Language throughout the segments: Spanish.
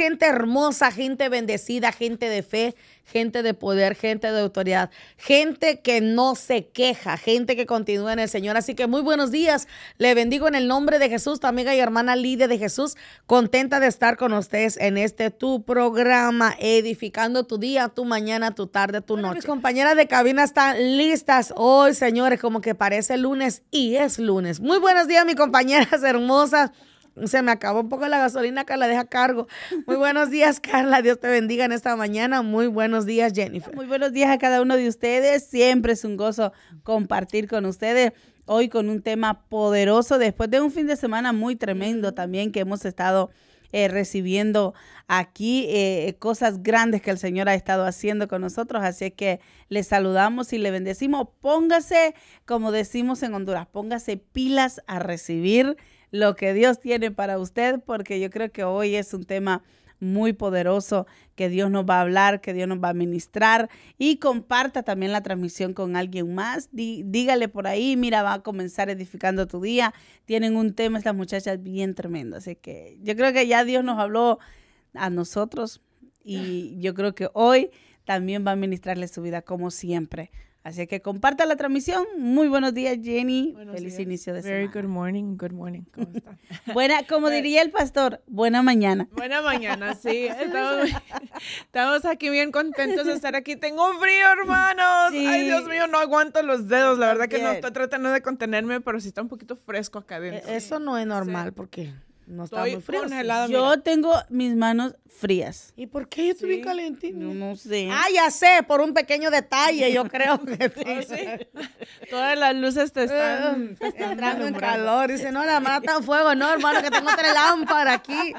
gente hermosa, gente bendecida, gente de fe, gente de poder, gente de autoridad, gente que no se queja, gente que continúa en el Señor. Así que muy buenos días. Le bendigo en el nombre de Jesús, tu amiga y hermana Lidia de Jesús. Contenta de estar con ustedes en este tu programa, edificando tu día, tu mañana, tu tarde, tu noche. Mis compañeras de cabina están listas hoy, señores, como que parece lunes y es lunes. Muy buenos días, mis compañeras hermosas. Se me acabó un poco la gasolina, Carla, deja cargo. Muy buenos días, Carla. Dios te bendiga en esta mañana. Muy buenos días, Jennifer. Muy buenos días a cada uno de ustedes. Siempre es un gozo compartir con ustedes. Hoy con un tema poderoso, después de un fin de semana muy tremendo también que hemos estado eh, recibiendo aquí eh, cosas grandes que el Señor ha estado haciendo con nosotros. Así que le saludamos y le bendecimos. Póngase, como decimos en Honduras, póngase pilas a recibir lo que Dios tiene para usted, porque yo creo que hoy es un tema muy poderoso que Dios nos va a hablar, que Dios nos va a ministrar y comparta también la transmisión con alguien más. dígale por ahí, mira, va a comenzar edificando tu día. Tienen un tema estas muchachas bien tremendo. Así que yo creo que ya Dios nos habló a nosotros y yo creo que hoy también va a ministrarle su vida como siempre. Así que comparta la transmisión. Muy buenos días, Jenny. Feliz inicio de semana. Very good morning, good morning. ¿Cómo está? Buena, como diría el pastor, buena mañana. Buena mañana, sí. Estamos, aquí bien contentos de estar aquí. Tengo frío, hermanos. Ay, Dios mío, no aguanto los dedos. La verdad que no estoy tratando de contenerme, pero sí está un poquito fresco acá adentro. E-, eso no es normal porque no está muy frío. Yo tengo mis manos frías. ¿Y por qué yo estoy bien calentito? No, no sé. Ah, ya sé, por un pequeño detalle, yo creo que sí. Todas las luces te están, te están entrando en calor. Dice, no, la mata en fuego. No, hermano, que tengo tres lámparas aquí.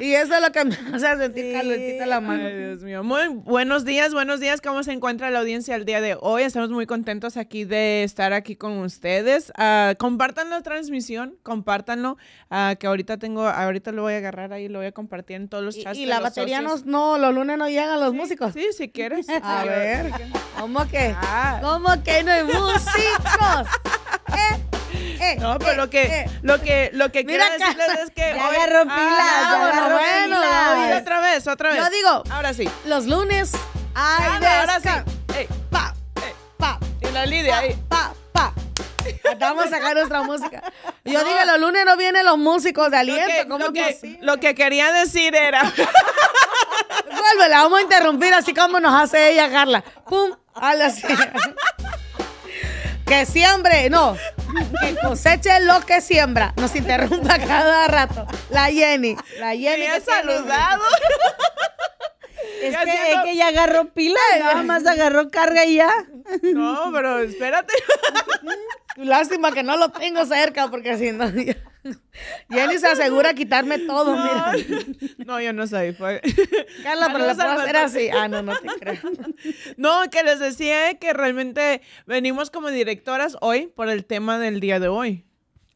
Y eso es lo que me hace sentir calentita la mano. Ay, Dios mío. Muy buenos días, buenos días. ¿Cómo se encuentra la audiencia el día de hoy? Estamos muy contentos aquí de estar aquí con ustedes. Uh, compartan la transmisión, compártanlo. Uh, que ahorita tengo, ahorita lo voy a agarrar ahí, lo voy a compartir en todos los chats. Y, la batería no, no, los lunes no llegan los músicos. Sí, si quieres. A ver. ¿Cómo que? Ah. ¿Cómo que no hay músicos? ¿Eh? Eh, no, pero lo eh, que, eh. lo que, lo que quiero decirles es que ya hoy, agarró ah, bueno, otra vez, otra vez. Yo digo, ahora sí. Los lunes hay ahora sí. Ey, pa, pa. Y la Lidia ahí. Pa, pa. Vamos a sacar nuestra música. Yo digo, los lunes no vienen los músicos de aliento. Lo que, lo que, quería decir era. Vuelve, la vamos a interrumpir así como nos hace ella, Carla. Pum, hazle así. que siembre, no, que coseche lo que siembra. Nos interrumpa cada rato. La Jenny, la Jenny. Me ha saludado. Es que, es que ya agarró pila, nada más agarró carga y ya. No, pero espérate. Lástima que no lo tengo cerca porque si no... Jenny se asegura quitarme todo, no, mira. No, yo no soy. Carla, pero le puedo hacer así. Ah, no, no te creo. No, que les decía que realmente venimos como directoras hoy por el tema del día de hoy.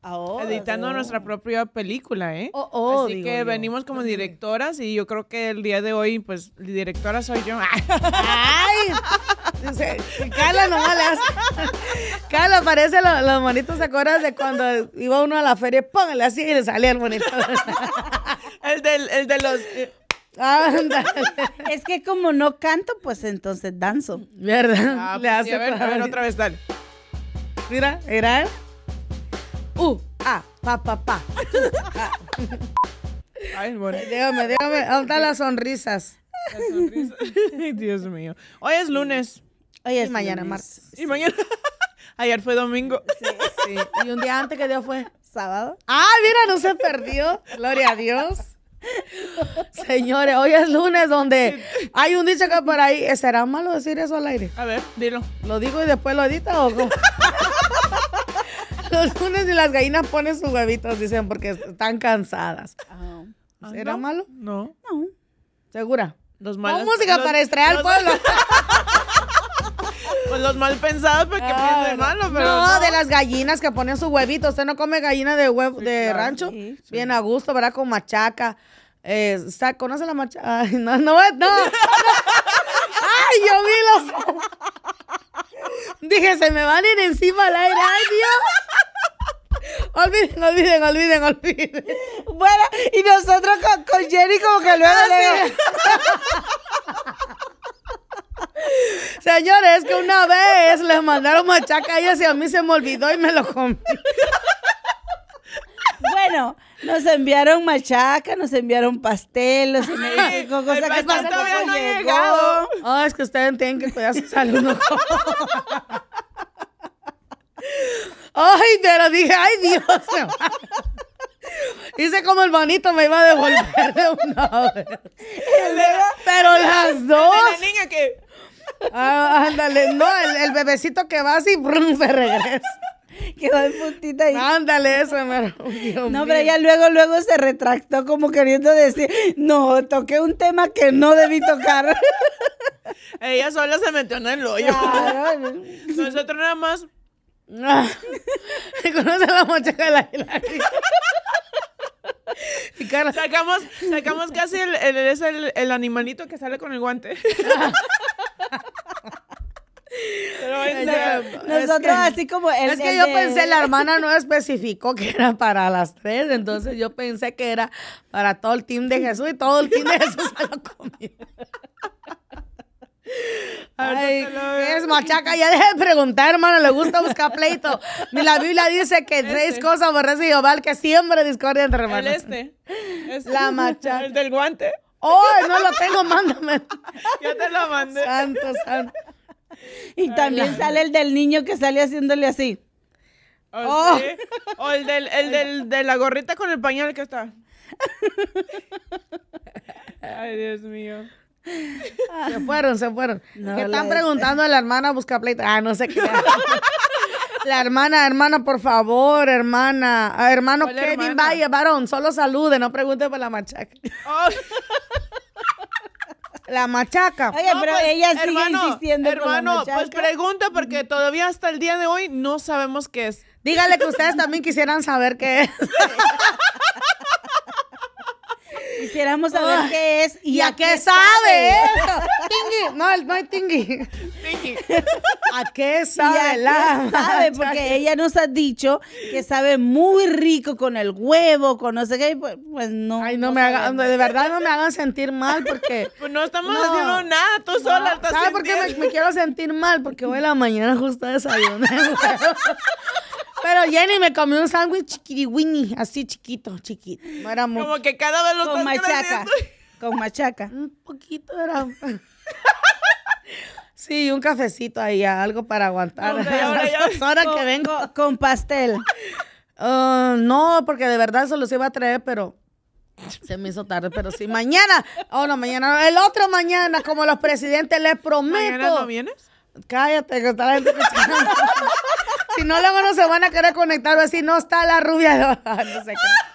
Oh, editando oh. nuestra propia película, ¿eh? Oh, oh Así que venimos como directoras y yo creo que el día de hoy, pues, directora soy yo. ¡Ay! Carla nomás le hace. Carla parece los, los monitos, ¿se acuerdan de cuando iba uno a la feria? Póngale así y le salía el monito. el, del, el de los... Eh, es que como no canto, pues entonces danzo. ¿Verdad? Ah, le pues hace a, ver, a ver, otra vez, dale. Mira, era. Uh, ah, pa, pa, pa. Ay, bueno. Déjame, déjame. ¿Dónde están las sonrisas? Las sonrisas. Dios mío. Hoy es lunes. Hoy es y mañana martes. Y mañana. Ayer fue domingo. Sí, sí. Y un día antes que Dios fue sábado. Ah, mira, no se perdió. Gloria a Dios. Señores, hoy es lunes donde hay un dicho que por ahí. ¿Será malo decir eso al aire? A ver, dilo. ¿Lo digo y después lo edita o cómo? Los lunes y las gallinas ponen sus huevitos, dicen, porque están cansadas. Ah. ¿Será malo? No. No. ¿Segura? Los malos, música para extraer al pueblo. pues los mal pensados porque pues, piensan malo, pero. No, de las gallinas que ponen su huevito. ¿Usted no come gallina de huevo de rancho? Bien a gusto, ¿verdad? Con machaca. Eh, ¿Conoce la machaca? Ay, no, no, no. Ay, yo vi los. Dije, se me van a ir encima al aire. ¡Ay, Dios! Olviden, olviden, olviden, olviden. Bueno, y nosotros con, con Jenny como que luego le Señores, es que una vez les mandaron machaca a ellas y a mí se me olvidó y me lo comí. Bueno, nos enviaron machaca, nos enviaron pastel, nos enviaron cosas que el pastel todavía no llegó. llegado. Ah, es que ustedes tienen que cuidar su salud. Ay, pero dije, ay Dios. Hice como el bonito me iba a devolver de una vez. Pero las dos. La niña que... Ah, ándale, no, el, el bebecito que va así, brum, se regresa. Quedó en puntita ahí. Ándale, eso Dios No, pero ella luego, luego se retractó como queriendo decir, no, toqué un tema que no debí tocar. Ella sola se metió en el hoyo. Claro. Nosotros nada más... Ah, ¿Conoce la de la Hilary? Y Carla, Sacamos, sacamos casi el, el, es el, el animalito que sale con el guante. Pero es Nosotros que- así como el, es que el yo de- pensé, la hermana no especificó que era para las tres, entonces yo pensé que era para todo el team de Jesús y todo el team de Jesús se lo comió. Ay, ¿qué es machaca? Ya deje de preguntar, hermano, le gusta buscar pleito. Ni la Biblia dice que tres cosas aborrece Jehová, el que siempre discordia entre el hermanos. este. Este. La machaca. El del guante. Oh, no lo tengo, mándame. Ya te lo mandé. Santo, santo. Y también sale el del niño que sale haciéndole así. O, Oh. sí. O el del, el del de la gorrita con el pañal que está. Ay, Dios mío. Se fueron, se fueron. No, la- están preguntando a la hermana busca pleito. Ah, no sé qué. La hermana, hermana, por favor, hermana. Ah, hermano ¿Cuál Kevin, hermana? vaya, varón, solo salude, no pregunte por la machaca. Oh, La machaca. Oye, no, pero pues, ella sigue hermano, insistiendo con la Hermano, pues pregunta porque todavía hasta el día de hoy no sabemos qué es. Dígale que ustedes también quisieran saber qué es. Quisiéramos saber qué es ¿Y a qué sabe eso? Tingui. No, el- no hay tingui. Tinky. ¿A qué ¿Y a sabe qué la sabe? Porque ella nos ha dicho que sabe muy rico con el huevo, con no sé qué, y pues, pues no. Ay, no me hagan, de verdad no me hagan sentir mal porque... Pues no estamos No. haciendo nada, tú sola estás ¿Sabes por qué me quiero sentir mal? Porque hoy en la mañana justo desayuné. Pero Jenny me comió un sándwich chiquiriwini, así chiquito, chiquito. No era mucho. Como que cada vez lo Con estás machaca. creciendo. Con machaca. Un poquito era. Sí, un cafecito ahí, algo para aguantar. Ahora ya- Las horas que Con- vengo. con- con pastel. Ah, no, porque de verdad se los iba a traer, pero se me hizo tarde. Pero sí, mañana. Oh, no, mañana. no, El otro mañana, como los presidentes, les prometo. ¿Mañana no vienes? Cállate, que está la gente escuchando. Si no, luego no se van a querer conectar o decir, no está la rubia. no sé qué.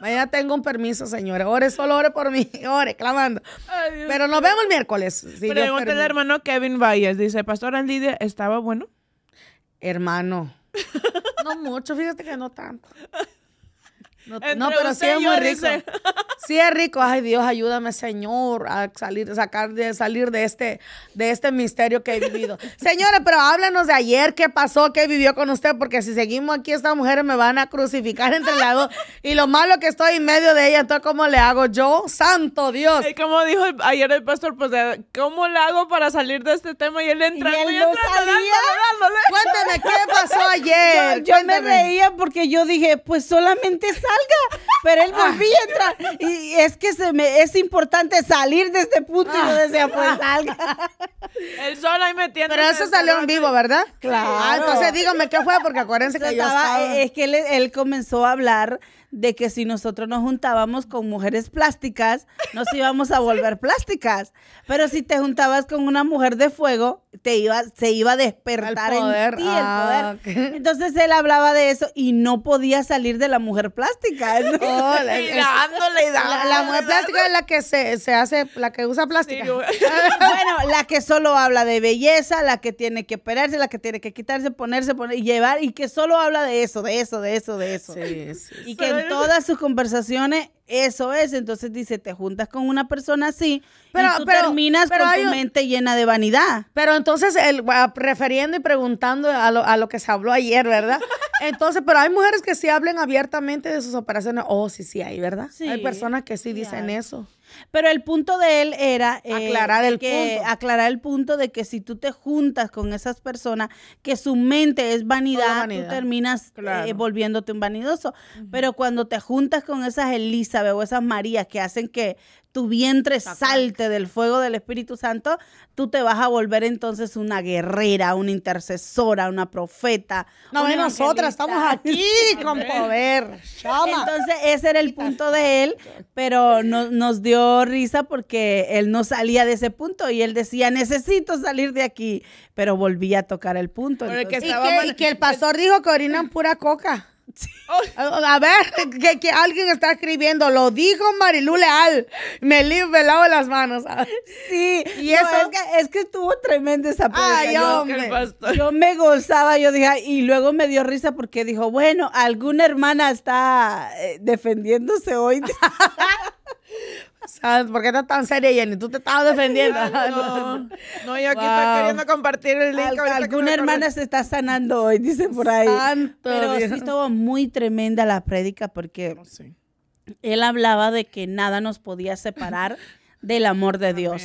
Mañana tengo un permiso, señores. Ore, solo ore por mí. Ore, clamando. Ay, Pero nos vemos el miércoles. si hermano Kevin Valles. Dice, Pastora Lidia, ¿estaba bueno? Hermano. No mucho, fíjate que no tanto. No, no, pero sí es muy rico. dice. Sí es rico. Ay, Dios, ayúdame, Señor, a salir, sacar de salir de este, de este misterio que he vivido. Señores, pero háblanos de ayer, qué pasó, qué vivió con usted, porque si seguimos aquí, estas mujeres me van a crucificar entre las dos. Y lo malo que estoy en medio de ella, entonces, ¿cómo le hago yo? Santo Dios. Y como dijo el- ayer el pastor, pues, de, ¿cómo le hago para salir de este tema? Y él entrando Y él y no entrando, dándole, dándole. Cuéntame, ¿qué pasó ayer? Yo, yo me reía porque yo dije, pues solamente salga. Pero él volvía a entrar. Y es que se me, es importante salir de este punto. Y yo decía, pues salga. El sol ahí metiendo. Pero eso salió en vivo, ¿verdad? Claro. Ah, entonces dígame qué fue, porque acuérdense que yo Estaba- estaba... Es que él, él comenzó a hablar de que si nosotros nos juntábamos con mujeres plásticas, nos íbamos a volver plásticas. Pero si te juntabas con una mujer de fuego, te iba, se iba a despertar El poder. en ti Ah, el poder. ok. Entonces él hablaba de eso y no podía salir de la mujer plástica. ¿no? Oh, la, Y es- dándole y la- dándole. la mujer plástica es la que se, se hace, la que usa plástica. Sí, bueno, la que solo habla de belleza, la que tiene que operarse, la que tiene que quitarse, ponerse, poner, y llevar, y que solo habla de eso, de eso, de eso, de eso. Sí, sí. Y que en todas sus conversaciones eso es. Entonces dice, te juntas con una persona así pero, y tú terminas con tu mente llena de vanidad. Pero entonces, el, refiriendo y preguntando a lo, a lo que se habló ayer, ¿verdad? Entonces, pero hay mujeres que sí hablan abiertamente de sus operaciones. Oh, sí, sí, hay, ¿verdad? Sí, hay personas que sí dicen eso. Pero el punto de él era eh, aclarar el punto. aclarar el punto de que si tú te juntas con esas personas que su mente es vanidad, tú terminas eh, volviéndote un vanidoso. Pero cuando te juntas con esas Elizabeth o esas Marías que hacen que tu vientre salte del fuego del Espíritu Santo, tú te vas a volver entonces una guerrera, una intercesora, una profeta. No, nosotras estamos aquí con poder. Entonces ese era el punto de él, pero nos dio risa porque él no salía de ese punto y él decía, necesito salir de aquí, pero volvía a tocar el punto. y, que, el pastor dijo que orinan pura coca. A ver, que, alguien está escribiendo, lo dijo Marilu Leal, me lavo las manos. Sí, y eso es, que, estuvo tremenda esa yo, yo, me gozaba, yo dije, y luego me dio risa porque dijo, bueno, alguna hermana está eh, defendiéndose hoy. ¿Sabes por qué estás tan seria, Jenny? Tú te estabas defendiendo. No, yo aquí estoy queriendo compartir el link. alguna hermana se está sanando hoy, dice por ahí. Pero sí estuvo muy tremenda la prédica porque oh, él hablaba de que nada nos podía separar del amor de Dios.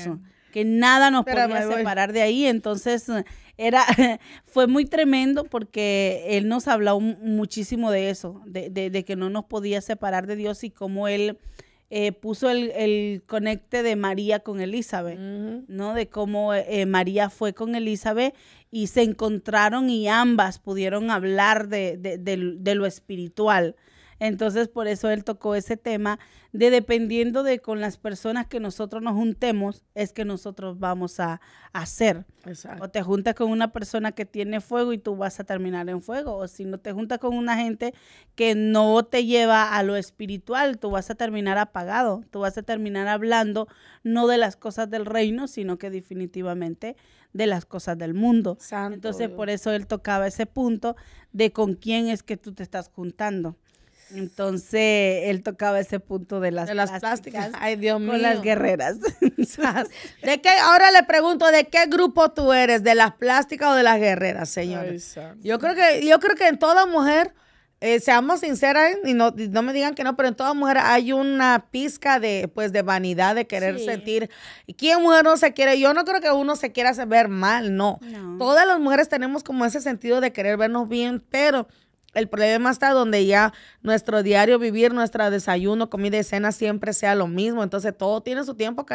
Que nada nos podía separar de ahí. Entonces, era, fue muy tremendo porque él nos habló muchísimo de eso, de, de que no nos podía separar de Dios y cómo él eh, puso el, conecte de María con Elizabeth, ¿no? De cómo eh, María fue con Elizabeth y se encontraron y ambas pudieron hablar de, de lo espiritual. Entonces, por eso él tocó ese tema de dependiendo de con las personas que nosotros nos juntemos, es que nosotros vamos a, hacer. O te juntas con una persona que tiene fuego y tú vas a terminar en fuego. O si no te juntas con una gente que no te lleva a lo espiritual, tú vas a terminar apagado. Tú vas a terminar hablando no de las cosas del reino, sino que definitivamente de las cosas del mundo. Entonces, por eso él tocaba ese punto de con quién es que tú te estás juntando. Entonces, él tocaba ese punto de las, plásticas, Ay, Dios mío. Con las guerreras. ¿De qué? Ahora le pregunto, ¿de qué grupo tú eres? ¿De las plásticas o de las guerreras, señor? yo creo que, yo creo que en toda mujer, eh, seamos sinceras, y no, no, me digan que no, pero en toda mujer hay una pizca de, pues, de vanidad, de querer sentir. ¿Y quién mujer no se quiere? Yo no creo que uno se quiera ver mal, no. Todas las mujeres tenemos como ese sentido de querer vernos bien, pero el problema está donde ya nuestro diario vivir, nuestro desayuno, comida y cena siempre sea lo mismo. Entonces todo tiene su tiempo.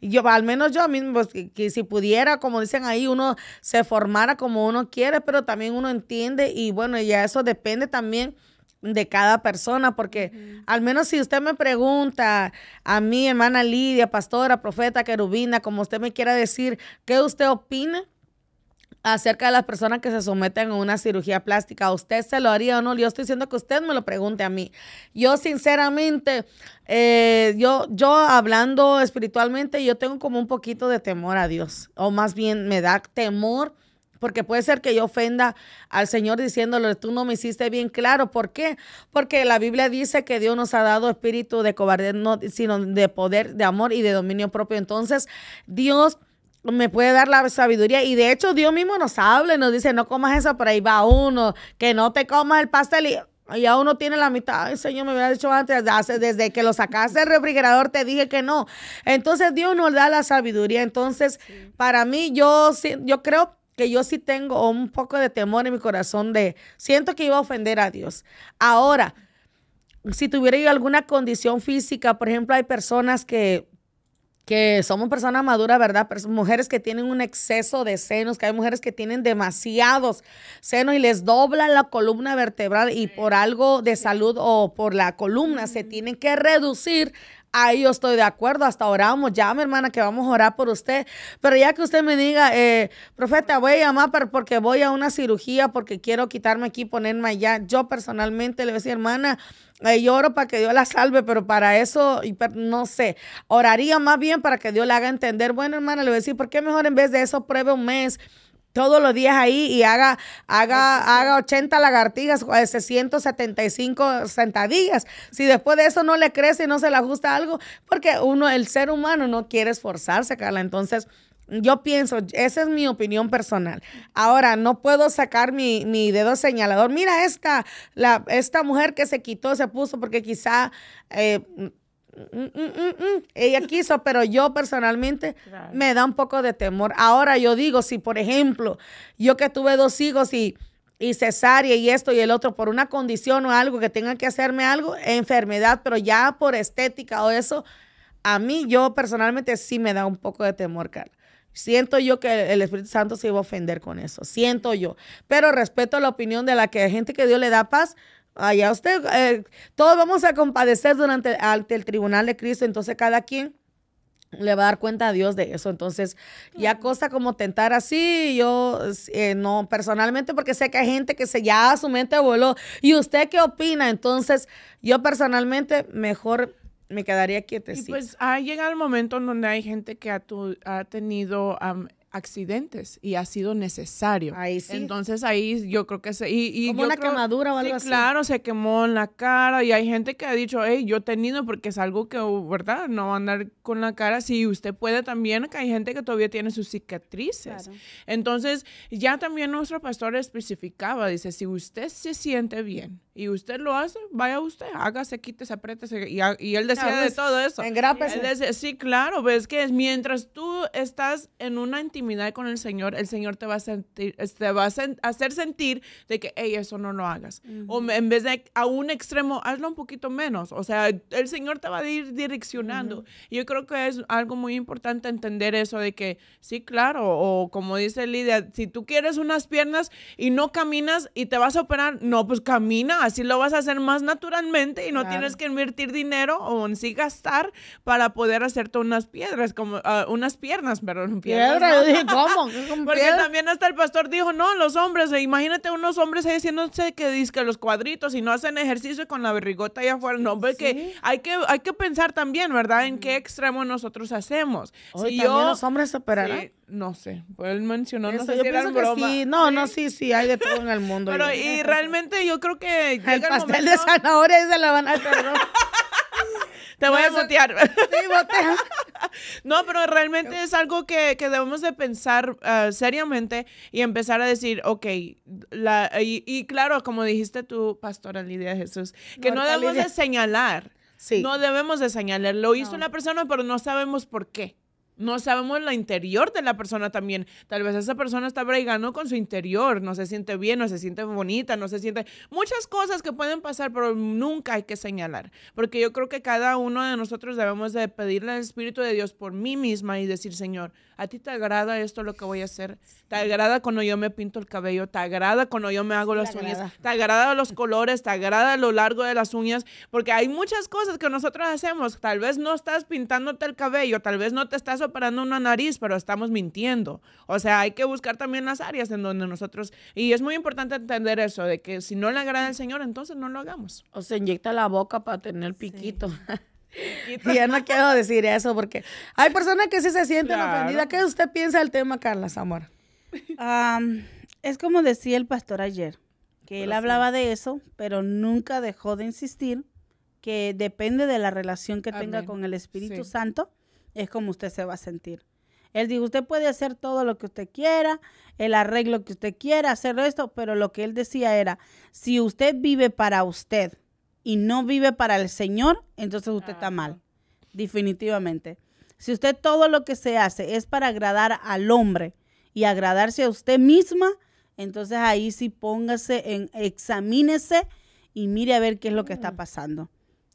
Yo, al menos yo mismo, pues, que, si pudiera, como dicen ahí, uno se formara como uno quiere, pero también uno entiende y bueno, ya eso depende también de cada persona, porque al menos si usted me pregunta a mí, hermana Lidia, pastora, profeta, querubina, como usted me quiera decir, ¿qué usted opina? Acerca de las personas que se someten a una cirugía plástica. ¿Usted se lo haría o no? Yo estoy diciendo que usted me lo pregunte a mí. Yo sinceramente, eh, yo, yo hablando espiritualmente, yo tengo como un poquito de temor a Dios. O más bien me da temor porque puede ser que yo ofenda al Señor diciéndole, tú no me hiciste bien claro. ¿Por qué? Porque la Biblia dice que Dios nos ha dado espíritu de cobardía, no, sino de poder, de amor y de dominio propio. Entonces, Dios me puede dar la sabiduría. Y de hecho, Dios mismo nos habla y nos dice, no comas eso, pero ahí va uno, que no te comas el pastel y ya uno tiene la mitad. Ay, Señor, me hubiera dicho antes, desde que lo sacaste del refrigerador te dije que no. Entonces, Dios nos da la sabiduría. Entonces, para mí, yo, yo creo que yo sí tengo un poco de temor en mi corazón de, siento que iba a ofender a Dios. Ahora, si tuviera yo alguna condición física, por ejemplo, hay personas que que somos personas maduras, ¿verdad? mujeres que tienen un exceso de senos, que hay mujeres que tienen demasiados senos y les dobla la columna vertebral y por algo de salud o por la columna se tienen que reducir. Ahí yo estoy de acuerdo, hasta oramos, ya mi hermana que vamos a orar por usted, pero ya que usted me diga, eh, profeta, voy a llamar porque voy a una cirugía, porque quiero quitarme aquí, ponerme allá, yo personalmente le voy a decir, hermana, eh, yo oro para que Dios la salve, pero para eso, no sé, oraría más bien para que Dios le haga entender. Bueno, hermana, le voy a decir, ¿por qué mejor en vez de eso pruebe un mes? Todos los días ahí y haga, haga, haga 80 lagartijas, 675 sentadillas. Si después de eso no le crece y no se le ajusta algo, porque uno, el ser humano no quiere esforzarse, Carla. Entonces, yo pienso, esa es mi opinión personal. Ahora, no puedo sacar mi, mi dedo señalador. Mira esta, la, esta mujer que se quitó, se puso porque quizá eh, Mm, mm, mm, ella quiso, pero yo personalmente me da un poco de temor. Ahora yo digo, si por ejemplo, yo que tuve dos hijos y, y cesárea y esto y el otro por una condición o algo que tenga que hacerme algo, enfermedad, pero ya por estética o eso, a mí yo personalmente sí me da un poco de temor, Carla. Siento yo que el Espíritu Santo se iba a ofender con eso, siento yo. Pero respeto la opinión de la que gente que Dios le da paz, allá usted, eh, todos vamos a compadecer durante ante el tribunal de Cristo, entonces cada quien le va a dar cuenta a Dios de eso. Entonces, ya cosa como tentar así, yo eh, no personalmente, porque sé que hay gente que se ya su mente voló. ¿Y usted qué opina? Entonces, yo personalmente mejor me quedaría quieta. Y pues ha llegado el momento en donde hay gente que ha, ha tenido accidentes y ha sido necesario. Ahí sí. Entonces ahí yo creo que se... Y, Como una quemadura o algo sí, Claro, se quemó en la cara y hay gente que ha dicho, hey, yo he tenido porque es algo que, ¿verdad? No va a andar con la cara. Sí, usted puede también, que hay gente que todavía tiene sus cicatrices. Entonces ya también nuestro pastor especificaba, dice, si usted se siente bien y usted lo hace, vaya usted, hágase, quítese, apriétese. Y, y él decía de todo eso. Engrápese. sí, claro, ves que mientras tú estás en una intimidad, con el Señor, el Señor te va a sentir, te va a hacer sentir de que, hey, eso no lo hagas. O en vez de a un extremo, hazlo un poquito menos. O sea, el Señor te va a ir direccionando. Y yo creo que es algo muy importante entender eso de que, sí, claro, o como dice Lidia, si tú quieres unas piernas y no caminas y te vas a operar, no, pues camina, así lo vas a hacer más naturalmente y no tienes que invertir dinero o en sí gastar para poder hacerte unas piedras, como ah, unas piernas, perdón, piedras. ¿cómo? Porque también hasta el pastor dijo, no, los hombres, eh, imagínate unos hombres ahí haciéndose que disque los cuadritos y no hacen ejercicio con la berrigota allá afuera. No, porque hay que, hay que pensar también, ¿verdad? En qué extremo nosotros hacemos. si yo, los hombres se operarán. No sé, él mencionó, no sé si era broma. Sí. No, no, sí, sí, hay de todo en el mundo. Pero, y realmente yo creo que el pastel de zanahoria se la van a Te voy a botear. Sí, botea. no, pero realmente es algo que, debemos de pensar ah, seriamente y empezar a decir, ok, la, y, claro, como dijiste tú, pastora Lidia Jesús, que no, debemos de señalar. Sí. No debemos de señalar. Lo hizo una persona, pero no sabemos por qué. No sabemos la interior de la persona también. Tal vez esa persona está bregando con su interior, no se siente bien, no se siente bonita, no se siente... Muchas cosas que pueden pasar, pero nunca hay que señalar. Porque yo creo que cada uno de nosotros debemos de pedirle al Espíritu de Dios por mí misma y decir, Señor, ¿a ti te agrada esto lo que voy a hacer? ¿Te agrada cuando yo me pinto el cabello? ¿Te agrada cuando yo me hago las uñas? ¿Te agrada los colores? ¿Te agrada lo largo de las uñas? Porque hay muchas cosas que nosotros hacemos. Tal vez no estás pintándote el cabello, tal vez no te estás operando una nariz, pero estamos mintiendo. O sea, hay que buscar también las áreas en donde nosotros... Y es muy importante entender eso, de que si no le agrada al Señor, entonces no lo hagamos. O se inyecta la boca para tener piquito. y ya no quiero decir eso porque hay personas que sí se sienten ofendidas. ¿Qué usted piensa del tema, Carla Zamora? es como decía el pastor ayer, que él hablaba de eso, pero nunca dejó de insistir que depende de la relación que tenga con el Espíritu Santo, es como usted se va a sentir. Él dijo, usted puede hacer todo lo que usted quiera, el arreglo que usted quiera, hacer esto, pero lo que él decía era, si usted vive para usted, y no vive para el Señor, entonces usted está mal, definitivamente. Si usted todo lo que se hace es para agradar al hombre y agradarse a usted misma, entonces ahí sí póngase en, examínese y mire a ver qué es lo que está mm. pasando.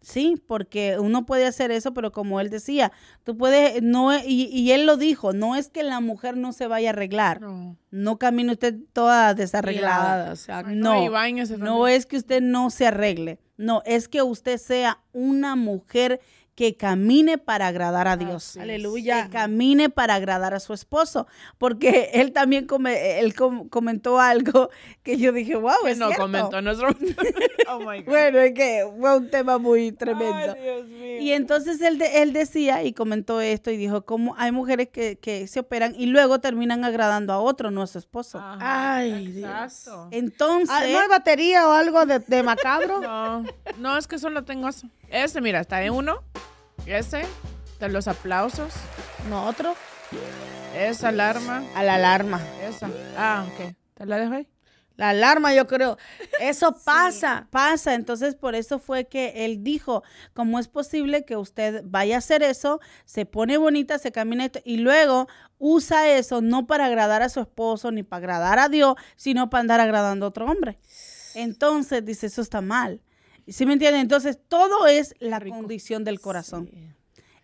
Sí, porque uno puede hacer eso, pero como él decía, tú puedes, no, y, él lo dijo, no es que la mujer no se vaya a arreglar, no, camine usted toda desarreglada, no, no es que usted no se arregle, no, es que usted sea una mujer que camine para agradar a Dios. Aleluya. Que camine para agradar a su esposo. Porque él también come- él com- comentó algo que yo dije, wow, es no cierto". comentó nuestro. oh my God. Bueno, es que fue un tema muy tremendo. Ay, Dios mío. Y entonces él, de- él decía y comentó esto y dijo, cómo hay mujeres que, que se operan y luego terminan agradando a otro, no a su esposo. Ajá, Ay, Dios. Entonces, Ah, ¿No hay batería o algo de, de macabro? No, no, es que solo tengo eso. Este, mira, está en uno. Ese, de los aplausos. No, otro. Esa alarma. A la alarma. Esa. Ah, ok. ¿Te la dejo ahí? La alarma, yo creo. Eso pasa. pasa, entonces por eso fue que él dijo, ¿cómo es posible que usted vaya a hacer eso, se pone bonita, se camina esto, y luego usa eso no para agradar a su esposo ni para agradar a Dios, sino para andar agradando a otro hombre? Entonces dice, eso está mal. ¿Sí me entiende? Entonces todo es la condición del corazón.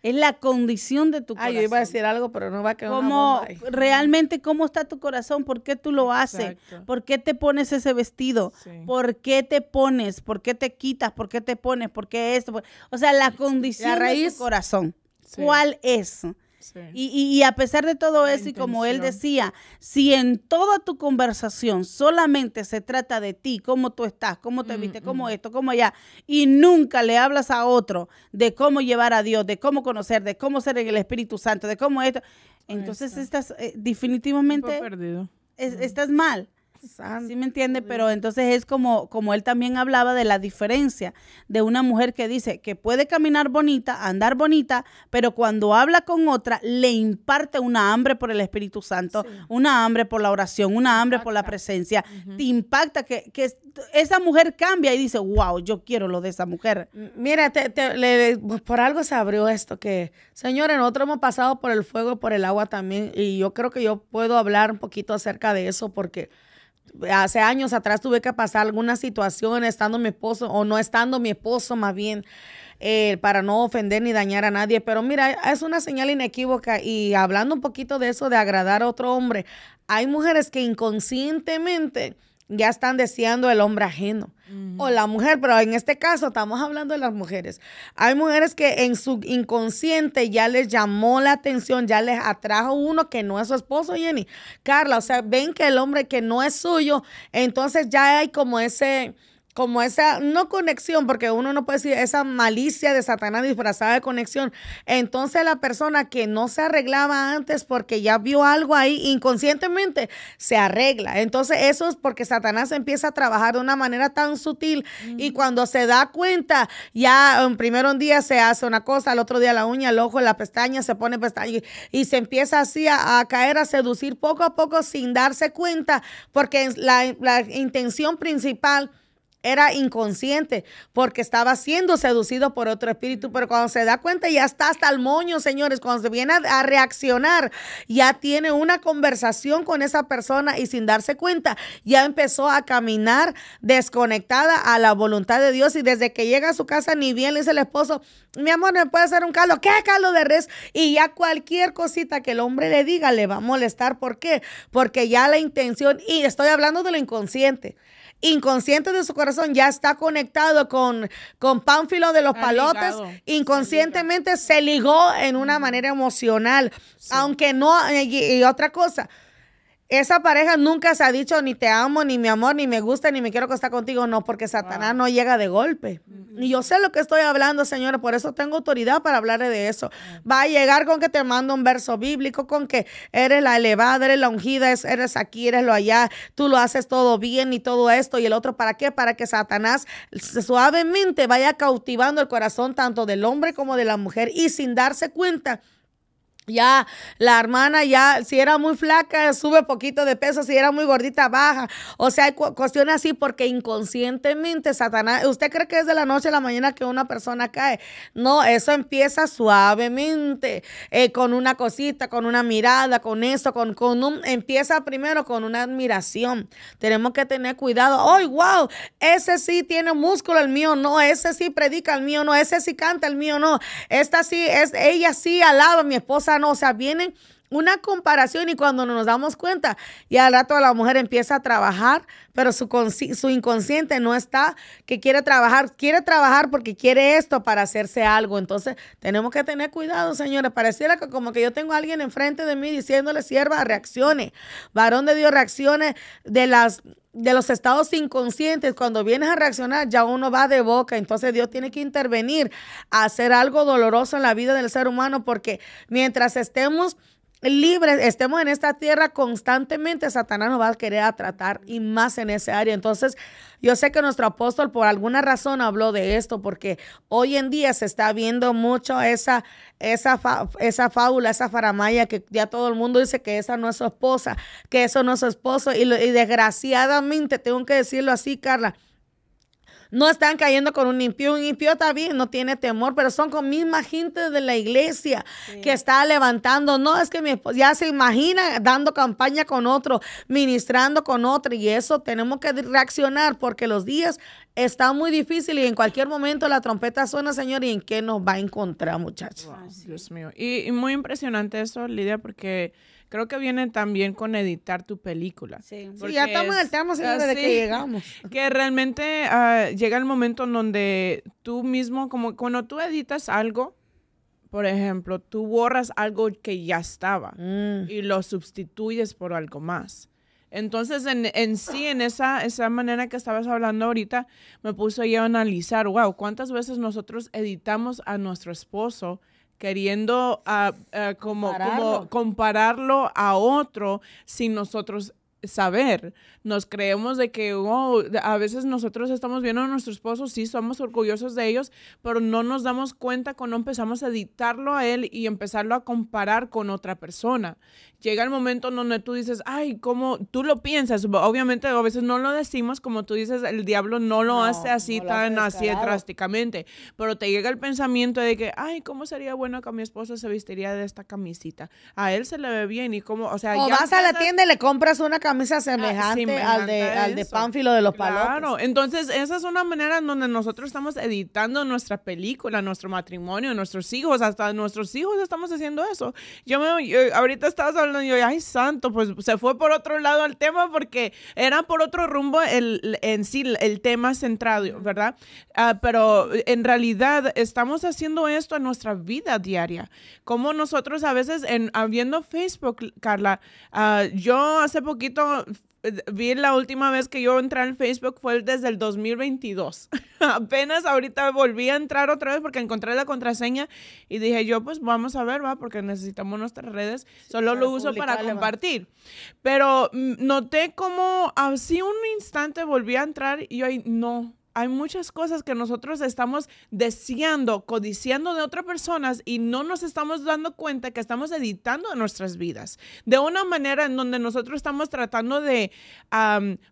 Es la condición de tu corazón. yo iba a decir algo, pero no va a quedar ahí. realmente cómo está tu corazón, por qué tú lo haces, Exacto. por qué te pones ese vestido, Sí. por qué te pones, por qué te quitas, por qué te pones, por qué esto, por- o sea, la condición La de tu corazón, Sí. ¿cuál es? Sí. Y, y- y a pesar de todo eso, y como él decía, si en toda tu conversación solamente se trata de ti, cómo tú estás, cómo te viste, cómo esto, cómo allá, y nunca le hablas a otro de cómo llevar a Dios, de cómo conocer, de cómo ser en el Espíritu Santo, de cómo esto, entonces está. estás eh, definitivamente, perdido. es- estás mal. Santo. ¿Sí me entiende? Pero entonces es como, como él también hablaba de la diferencia de una mujer que dice que puede caminar bonita, andar bonita, pero cuando habla con otra le imparte una hambre por el Espíritu Santo, una hambre por la oración, una hambre por la presencia. Te impacta que, que es- esa mujer cambia y dice, wow, yo quiero lo de esa mujer. Mira, te- te- le- por algo se abrió esto, que, señores, nosotros hemos pasado por el fuego y por el agua también, y yo creo que yo puedo hablar un poquito acerca de eso, porque hace años atrás tuve que pasar alguna situación estando mi esposo, o no estando mi esposo más bien, eh, para no ofender ni dañar a nadie, pero mira, es una señal inequívoca, y hablando un poquito de eso, de agradar a otro hombre, hay mujeres que inconscientemente ya están deseando el hombre ajeno o la mujer, pero en este caso estamos hablando de las mujeres. Hay mujeres que en su inconsciente ya les llamó la atención, ya les atrajo uno que no es su esposo, Jenny. Carla, o sea, ven que el hombre que no es suyo, entonces ya hay como ese como esa, no conexión, porque uno no puede decir esa malicia de Satanás disfrazada de conexión. Entonces la persona que no se arreglaba antes porque ya vio algo ahí inconscientemente, se arregla. Entonces eso es porque Satanás empieza a trabajar de una manera tan sutil y cuando se da cuenta, ya um, primero un día se hace una cosa, al otro día la uña, el ojo, la pestaña, se pone pestaña y, y se empieza así a, a caer, a seducir poco a poco sin darse cuenta, porque la, la intención principal era inconsciente porque estaba siendo seducido por otro espíritu, pero cuando se da cuenta ya está hasta el moño, señores, cuando se viene a, reaccionar, ya tiene una conversación con esa persona y sin darse cuenta, ya empezó a caminar desconectada a la voluntad de Dios y desde que llega a su casa ni bien le dice el esposo, mi amor, ¿me puede hacer un caldo? ¿Qué caldo de res? Y ya cualquier cosita que el hombre le diga le va a molestar. ¿Por qué? Porque ya la intención, y estoy hablando de lo inconsciente, inconsciente de su corazón ya está conectado con, con Pánfilo de los Está Palotes, ligado. inconscientemente se ligó en una manera emocional, aunque no, y, y otra cosa, esa pareja nunca se ha dicho ni te amo, ni mi amor, ni me gusta, ni me quiero acostar contigo, no, porque Satanás no llega de golpe. Y yo sé lo que estoy hablando, señora, por eso tengo autoridad para hablar de eso. Va a llegar con que te mando un verso bíblico, con que eres la elevada, eres la ungida, es- eres aquí, eres lo allá, tú lo haces todo bien y todo esto y el otro, ¿para qué? Para que Satanás suavemente vaya cautivando el corazón tanto del hombre como de la mujer y sin darse cuenta. Ya la hermana ya, si era muy flaca, sube poquito de peso, si era muy gordita, baja. O sea, hay cu- cuestiones así porque inconscientemente Satanás, ¿usted cree que es de la noche a la mañana que una persona cae? No, eso empieza suavemente, eh, con una cosita, con una mirada, con eso, con, con un, empieza primero con una admiración. Tenemos que tener cuidado. ¡Ay, wow! Ese sí tiene músculo, el mío no. Ese sí predica, el mío no. Ese sí canta, el mío no. Esta sí, es, ella sí alaba, mi esposa no. O sea, vienen una comparación y cuando nos damos cuenta, y al rato la mujer empieza a trabajar, pero su, su inconsciente no está que quiere trabajar, quiere trabajar porque quiere esto para hacerse algo. Entonces, tenemos que tener cuidado, señores. Pareciera que como que yo tengo a alguien enfrente de mí diciéndole, sierva, reaccione. Varón de Dios, reaccione de las de los estados inconscientes, cuando vienes a reaccionar, ya uno va de boca. Entonces Dios tiene que intervenir a hacer algo doloroso en la vida del ser humano, porque mientras estemos libres, estemos en esta tierra constantemente, Satanás nos va a querer tratar y más en ese área. Entonces, yo sé que nuestro apóstol por alguna razón habló de esto, porque hoy en día se está viendo mucho esa, esa, esa fábula, esa faramaya, que ya todo el mundo dice que esa no es su esposa, que eso no es su esposo. y desgraciadamente, tengo que decirlo así, Carla, no están cayendo con un impío. Un impío está bien, no tiene temor, pero son con misma gente de la iglesia que está levantando. No, es que mi esposa ya se imagina dando campaña con otro, ministrando con otro. Y eso tenemos que reaccionar porque los días están muy difíciles y en cualquier momento la trompeta suena, Señor, y en qué nos va a encontrar, muchachos. Dios mío. y muy impresionante eso, Lidia, porque creo que viene también con editar tu película. Sí, ya estamos en el tema desde que llegamos. Que realmente ah, llega el momento en donde tú mismo, como cuando tú editas algo, por ejemplo, tú borras algo que ya estaba mm. y lo sustituyes por algo más. Entonces, en, en, sí, en esa, esa manera que estabas hablando ahorita, me puso yo a analizar, wow, ¿cuántas veces nosotros editamos a nuestro esposo queriendo ah, como, como compararlo a otro sin nosotros saber. Nos creemos de que oh, a veces nosotros estamos viendo a nuestro esposo, sí, somos orgullosos de ellos, pero no nos damos cuenta cuando empezamos a editarlo a él y empezarlo a comparar con otra persona. Llega el momento en donde tú dices, ay, ¿cómo tú lo piensas? Obviamente a veces no lo decimos, como tú dices, el diablo no lo hace así tan así drásticamente, pero te llega el pensamiento de que, ay, ¿cómo sería bueno que mi esposo se vestiría de esta camisita? A él se le ve bien y como, o sea, o vas a la tienda y le compras una camisa camisa semejante, al, de, al de Pánfilo de los Claro, entonces esa es una manera en donde nosotros estamos editando nuestra película, nuestro matrimonio, nuestros hijos, hasta nuestros hijos estamos haciendo eso. Yo me, ahorita estabas hablando y yo, ay santo, pues se fue por otro lado el tema porque era por otro rumbo el, en sí el tema centrado, ¿verdad? Ah, pero en realidad estamos haciendo esto en nuestra vida diaria. Como nosotros a veces, en, viendo Facebook, Carla, uh, yo hace poquito vi la última vez que yo entré en Facebook fue desde el 2022. Apenas ahorita volví a entrar otra vez porque encontré la contraseña y dije yo pues vamos a ver, va, porque necesitamos nuestras redes. Solo lo uso para compartir. Pero mm, noté como así un instante volví a entrar y yo ahí no, hay muchas cosas que nosotros estamos deseando, codiciando de otras personas y no nos estamos dando cuenta que estamos editando nuestras vidas de una manera en donde nosotros estamos tratando de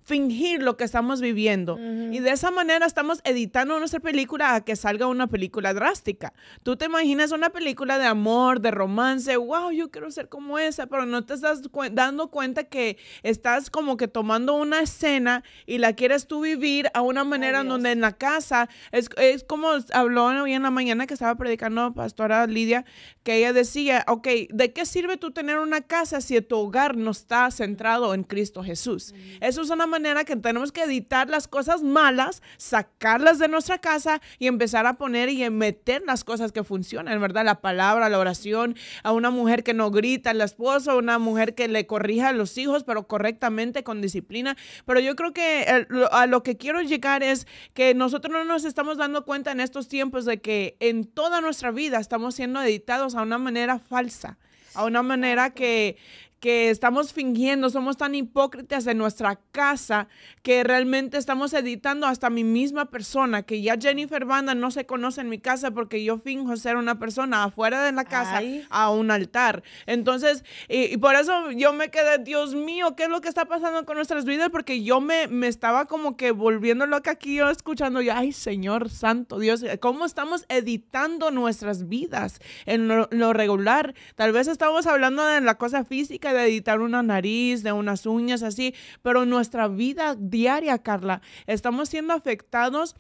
fingir lo que estamos viviendo. Y de esa manera estamos editando nuestra película a que salga una película drástica. Tú te imaginas una película de amor, de romance, wow, yo quiero ser como esa, pero no te estás dando cuenta que estás como que tomando una escena y la quieres tú vivir a una manera donde en la casa, es, es como habló hoy en la mañana que estaba predicando Pastora Lidia, que ella decía, ok, ¿de qué sirve tú tener una casa si tu hogar no está centrado en Cristo Jesús? Eso es una manera que tenemos que editar las cosas malas, sacarlas de nuestra casa y empezar a poner y meter las cosas que funcionan, ¿verdad? La palabra, la oración, a una mujer que no grita al esposo, una mujer que le corrija a los hijos, pero correctamente, con disciplina. Pero yo creo que a lo que quiero llegar es que nosotros no nos estamos dando cuenta en estos tiempos de que en toda nuestra vida estamos siendo editados a una manera falsa, a una manera que, que estamos fingiendo, somos tan hipócritas en nuestra casa que realmente estamos editando hasta mi misma persona, que ya Jennifer Banda no se conoce en mi casa porque yo finjo ser una persona afuera de la casa a un altar. Entonces, y, por eso yo me quedé, Dios mío, ¿qué es lo que está pasando con nuestras vidas? Porque yo me, me estaba como que volviendo loca aquí, yo escuchando, yo, ay Señor Santo Dios, ¿cómo estamos editando nuestras vidas en lo, lo regular? Tal vez estamos hablando de la cosa física de editar una nariz, de unas uñas, así, pero nuestra vida diaria, Carla, estamos siendo afectados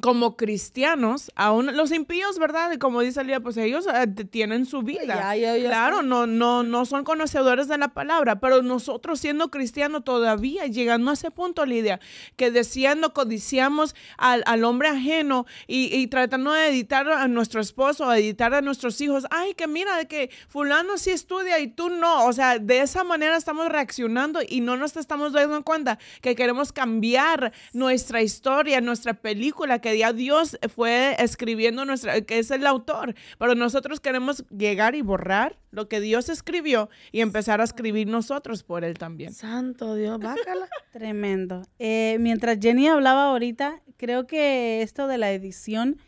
como cristianos, aún los impíos, ¿verdad? Y como dice Lía, pues ellos eh, tienen su vida. Ya, ya, ya claro, no, no, no son conocedores de la palabra, pero nosotros siendo cristianos todavía, llegando a ese punto, Lidia, que deseando, codiciamos al, al hombre ajeno y, y tratando de editar a nuestro esposo, editar a nuestros hijos. Ay, que mira, que fulano sí estudia y tú no. O sea, de esa manera estamos reaccionando y no nos estamos dando cuenta que queremos cambiar nuestra historia, nuestra película, que ya Dios fue escribiendo, nuestra, que es el autor. Pero nosotros queremos llegar y borrar lo que Dios escribió y empezar a escribir nosotros por él también. Santo Dios, bácala. Tremendo. Eh, mientras Jenny hablaba ahorita, creo que esto de la edición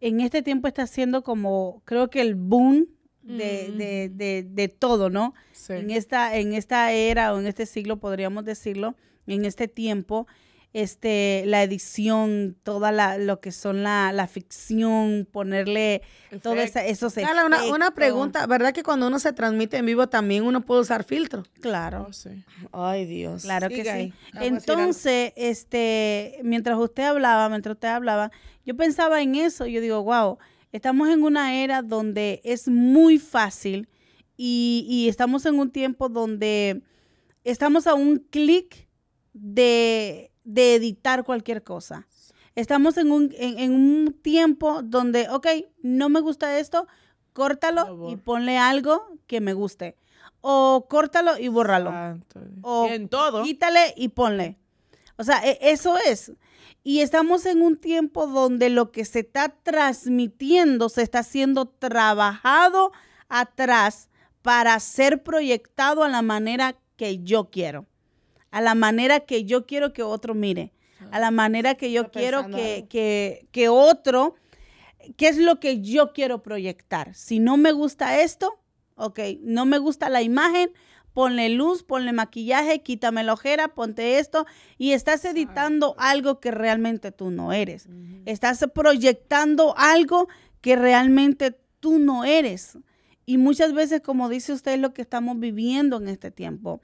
en este tiempo está siendo como, creo que el boom de, de- de- de todo, ¿no? Sí. En, esta, en esta era o en este siglo, podríamos decirlo, en este tiempo, este, la edición, toda la, lo que son la, la ficción, ponerle todos Efecto. esos Dale, una, una pregunta, ¿verdad que cuando uno se transmite en vivo también uno puede usar filtro? Claro. Oh, sí. Ay, Dios. Claro que Siga sí. Entonces, este, mientras usted hablaba, mientras usted hablaba, yo pensaba en eso. Yo digo, wow, estamos en una era donde es muy fácil y, y estamos en un tiempo donde estamos a un clic de, de editar cualquier cosa. Estamos en un, en, en un tiempo donde, ok, no me gusta esto, córtalo Lo y ponle algo que me guste. O córtalo y bórralo. Santo. O en todo. Quítale y ponle. O sea, e- eso es. Y estamos en un tiempo donde lo que se está transmitiendo se está siendo trabajado atrás para ser proyectado a la manera que yo quiero. A la manera que yo quiero que otro mire. A la manera que yo Estoy quiero que, que otro, ¿qué es lo que yo quiero proyectar? Si no me gusta esto, ok, no me gusta la imagen, ponle luz, ponle maquillaje, quítame la ojera, ponte esto y estás editando algo que realmente tú no eres. Estás proyectando algo que realmente tú no eres. Y muchas veces, como dice usted, es lo que estamos viviendo en este tiempo.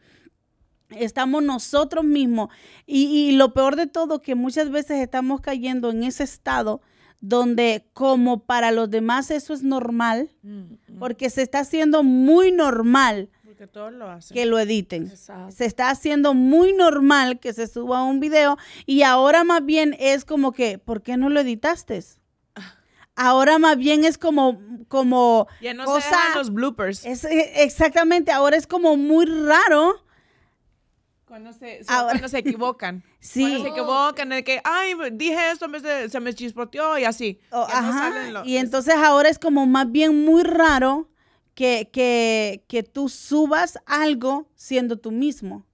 Estamos nosotros mismos y, y lo peor de todo que muchas veces estamos cayendo en ese estado donde como para los demás eso es normal, Mm, mm. porque se está haciendo muy normal Porque todos lo hacen. que lo editen. Exacto. Se está haciendo muy normal que se suba un video y ahora más bien es como que, ¿por qué no lo editaste? Ahora más bien es como, como Ya no cosa- se los bloopers. es, exactamente, ahora es como muy raro. Cuando se, se- Ahora- cuando se equivocan. Sí. Cuando se equivocan, de que, ay, dije esto, en vez de- se me chispoteó y así. O- Ya no ajá, y entonces ahora es como más bien muy raro que, que, que tú subas algo siendo tú mismo.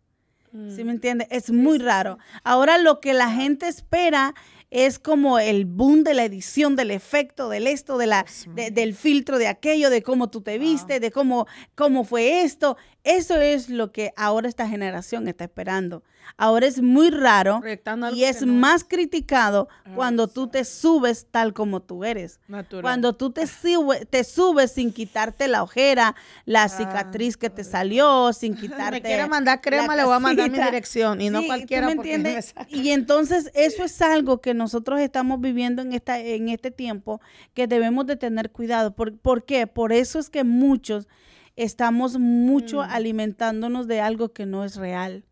¿Sí me entiendes? Es muy raro. Ahora lo que la gente espera es como el boom de la edición, del efecto, del esto, de la, de- del filtro, de aquello, de cómo tú te viste, de cómo, cómo fue esto. Eso es lo que ahora esta generación está esperando. Ahora es muy raro y es no más criticado cuando tú te subes tal como tú eres. Natural. Cuando tú te, sube- te subes sin quitarte la ojera, la cicatriz que te salió, sin quitarte. Me quiere mandar crema, le voy a mandar mi dirección y no Sí, ¿tú cualquiera me entiendes? Y entonces eso es algo que nosotros estamos viviendo en, esta, en este tiempo que debemos de tener cuidado. ¿Por, por qué? Por eso es que muchos estamos mucho Mm. alimentándonos de algo que no es real,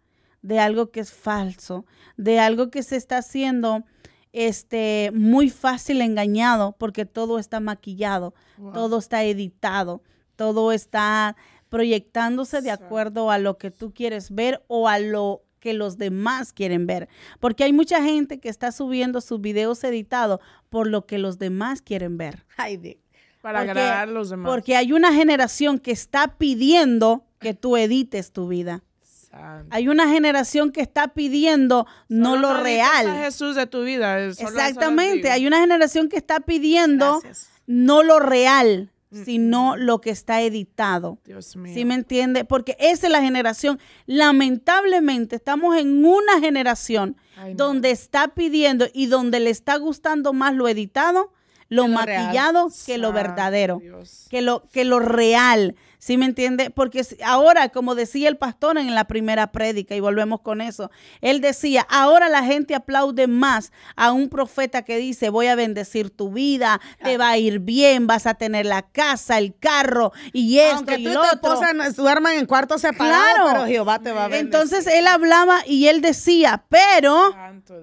de algo que es falso, de algo que se está haciendo este muy fácil engañado porque todo está maquillado, Wow. todo está editado, todo está proyectándose de acuerdo a lo que tú quieres ver o a lo que los demás quieren ver. Porque hay mucha gente que está subiendo sus videos editados por lo que los demás quieren ver. Ay. Para porque- agradar a los demás. Porque hay una generación que está pidiendo que tú edites tu vida. Santo. Hay una generación que está pidiendo no Solo lo edites a real. Jesús de tu vida. Exactamente. Hay una generación que está pidiendo Gracias. no lo real, sino lo que está editado. Dios mío. ¿Sí me entiende? Porque esa es la generación. Lamentablemente estamos en una generación Ay, no. donde está pidiendo y donde le está gustando más lo editado, lo real. maquillado que lo verdadero, que lo, que lo real. ¿Sí me entiende? Porque ahora, como decía el pastor en la primera prédica, y volvemos con eso, él decía, ahora la gente aplaude más a un profeta que dice, voy a bendecir tu vida, te va a ir bien, vas a tener la casa, el carro y esto Aunque y tú y tu esposa duerman en cuartos separados, Claro. pero Jehová te va a bendecir. Entonces él hablaba y él decía, pero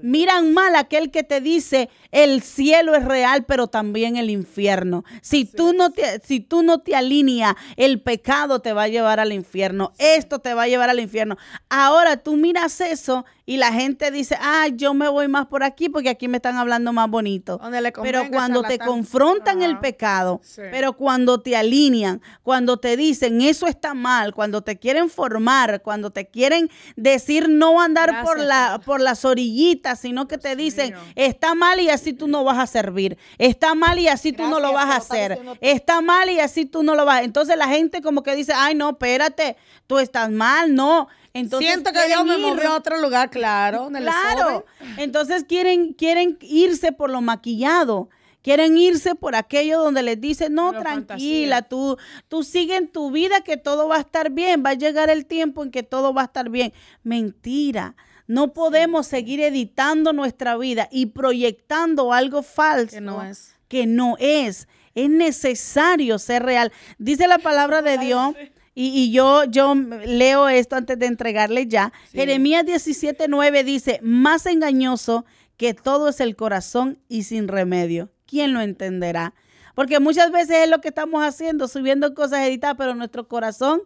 miran mal aquel que te dice el cielo es real, pero también el infierno. Si tú no te, si tú no te alineas, el pecado te va a llevar al infierno. Esto te va a llevar al infierno. Ahora tú miras eso y la gente dice, ah, yo me voy más por aquí porque aquí me están hablando más bonito. Pero cuando te confrontan el pecado, Sí. pero cuando te alinean, cuando te dicen eso está mal, cuando te quieren formar, cuando te quieren decir no andar por la por las orillitas, sino que te dicen mío. está mal y así tú no vas a servir, está mal y así tú no lo vas a hacer, está mal y así tú no lo vas. Entonces la gente como que dice, ay no, espérate, tú estás mal, no. Entonces Siento que Dios me movió a otro lugar, claro. donde Claro. Entonces quieren, quieren irse por lo maquillado. Quieren irse por aquello donde les dicen, no, tranquila, fantasía. tú, tú sigue en tu vida que todo va a estar bien, va a llegar el tiempo en que todo va a estar bien. Mentira. No podemos seguir editando nuestra vida y proyectando algo falso Que no es. que no es. Es necesario ser real. Dice la palabra de Dios. Y, y yo, yo leo esto antes de entregarle ya. Jeremías 17, 9 dice, más engañoso que todo es el corazón y sin remedio. ¿Quién lo entenderá? Porque muchas veces es lo que estamos haciendo, subiendo cosas editadas, pero nuestro corazón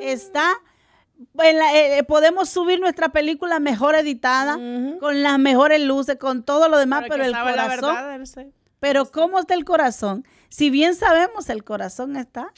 está... en la- eh, eh, podemos subir nuestra película mejor editada, con las mejores luces, con todo lo demás, pero el corazón... verdad. Pero ¿cómo está el corazón? Si bien sabemos, el corazón está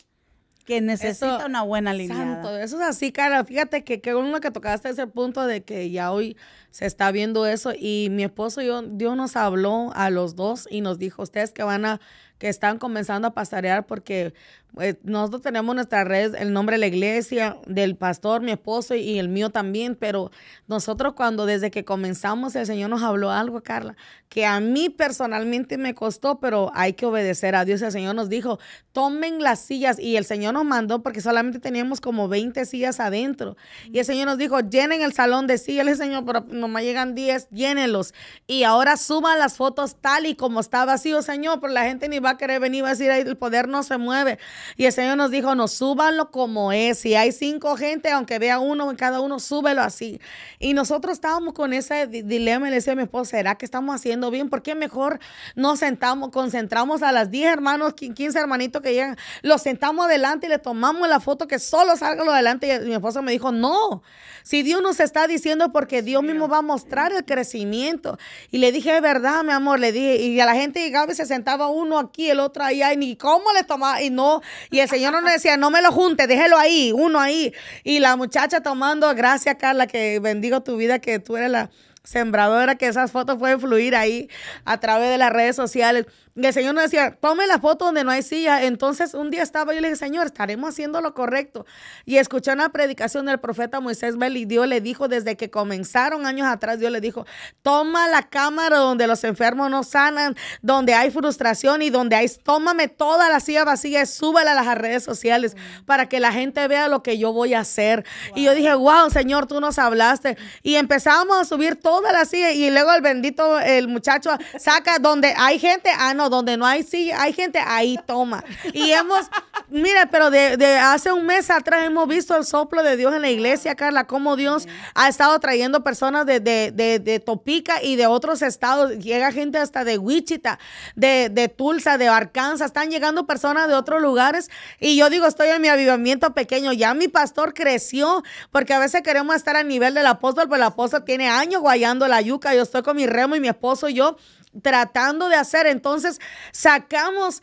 que necesita Eso- una buena. Santo, eso es así, cara. Fíjate que, que uno que tocaste ese punto de que ya hoy se está viendo eso y mi esposo y yo, Dios nos habló a los dos y nos dijo, ustedes que van a, que están comenzando a pastorear porque pues, nosotros tenemos nuestra red, el nombre de la iglesia, del pastor, mi esposo y el mío también, pero nosotros cuando desde que comenzamos el Señor nos habló algo, Carla, que a mí personalmente me costó, pero hay que obedecer a Dios. El Señor nos dijo, tomen las sillas y el Señor nos mandó porque solamente teníamos como 20 sillas adentro. Y el Señor nos dijo, llenen el salón de sillas. Dije, Señor, pero nomás llegan 10, llénenlos. Y ahora suban las fotos tal y como está vacío, Señor, pero la gente ni va a querer venir, va a decir, "Ay, el poder no se mueve. Y el Señor nos dijo, no, súbanlo como es. Si hay cinco gente, aunque vea uno en cada uno, súbelo así. Y nosotros estábamos con ese di- dilema y le decía a mi esposo, ¿será que estamos haciendo bien? ¿Por qué mejor nos sentamos, concentramos a las 10 hermanos, quin- 15 hermanitos que llegan, los sentamos adelante y le tomamos la foto que solo salga lo adelante? Y mi esposo me dijo, no, si Dios nos está diciendo porque Dios mismo va a mostrar el crecimiento. Y le dije, es verdad, mi amor, le dije, y a la gente llegaba y se sentaba uno aquí, el otro allá, y ni cómo le tomaba, y no, y el Señor no le decía, no me lo junte, déjelo ahí, uno ahí. Y la muchacha tomando, gracias Carla, que bendigo tu vida, que tú eres la sembradora, que esas fotos pueden fluir ahí a través de las redes sociales. El Señor nos decía, tome la foto donde no hay silla. Entonces un día estaba yo y le dije, Señor, estaremos haciendo lo correcto. Y escuché una predicación del profeta Moisés Bel y Dios le dijo, desde que comenzaron años atrás, Dios le dijo, toma la cámara donde los enfermos no sanan, donde hay frustración y donde hay, tómame toda la silla vacía y súbela a las redes sociales para que la gente vea lo que yo voy a hacer. Y yo dije, wow, Señor, tú nos hablaste. Y empezamos a subir toda la silla y luego el bendito, el muchacho saca donde hay gente, ah, donde no hay silla, hay gente, ahí toma. Y hemos, mira, pero de, hace un mes atrás hemos visto el soplo de Dios en la iglesia, Carla, cómo Dios ha estado trayendo personas de, de, de, Topica y de otros estados. Llega gente hasta de Wichita, de, de Tulsa, de Arkansas. Están llegando personas de otros lugares. Y yo digo, estoy en mi avivamiento pequeño. Ya mi pastor creció, porque a veces queremos estar a nivel del apóstol, pero el apóstol tiene años guayando la yuca. Yo estoy con mi remo y mi esposo y yo tratando de hacer. Entonces sacamos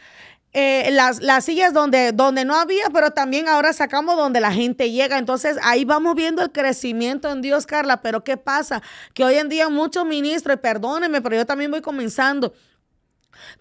eh, las, las sillas donde, donde no había, pero también ahora sacamos donde la gente llega. Entonces ahí vamos viendo el crecimiento en Dios, Carla. Pero ¿qué pasa? Que hoy en día muchos ministros, y perdónenme, pero yo también voy comenzando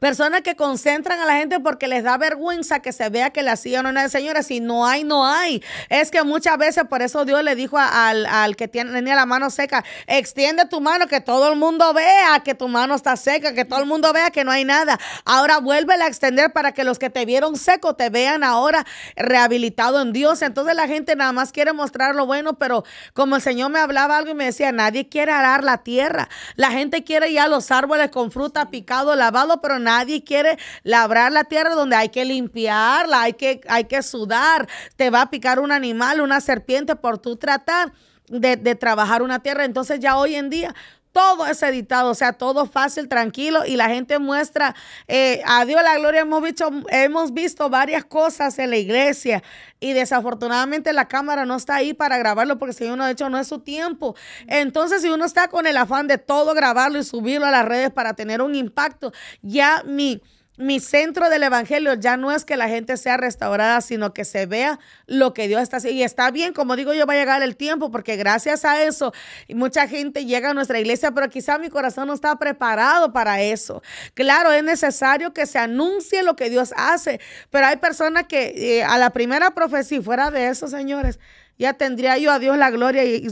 Personas que concentran a la gente porque les da vergüenza que se vea que la silla no es Señora, si no hay, no hay. Es que muchas veces, por eso Dios le dijo al, al que tiene, tenía la mano seca, extiende tu mano, que todo el mundo vea que tu mano está seca, que todo el mundo vea que no hay nada. Ahora vuelve a extender para que los que te vieron seco te vean ahora rehabilitado en Dios. Entonces la gente nada más quiere mostrar lo bueno, pero como el Señor me hablaba algo y me decía, nadie quiere arar la tierra. La gente quiere ya los árboles con fruta picado, lavado, pero nadie quiere labrar la tierra donde hay que limpiarla, hay que, hay que sudar. Te va a picar un animal, una serpiente por tu tratar. De, de, trabajar una tierra. Entonces ya hoy en día todo es editado, o sea, todo fácil, tranquilo y la gente muestra, eh, a Dios la gloria, hemos visto, hemos visto varias cosas en la iglesia y desafortunadamente la cámara no está ahí para grabarlo porque si uno de hecho no es su tiempo. Entonces, si uno está con el afán de todo grabarlo y subirlo a las redes para tener un impacto, ya mi mi centro del evangelio ya no es que la gente sea restaurada, sino que se vea lo que Dios está haciendo. Y está bien, como digo yo, va a llegar el tiempo, porque gracias a eso mucha gente llega a nuestra iglesia, pero quizá mi corazón no está preparado para eso. Claro, es necesario que se anuncie lo que Dios hace, pero hay personas que eh, a la primera profecía, fuera de eso, señores, ya tendría yo a Dios la gloria y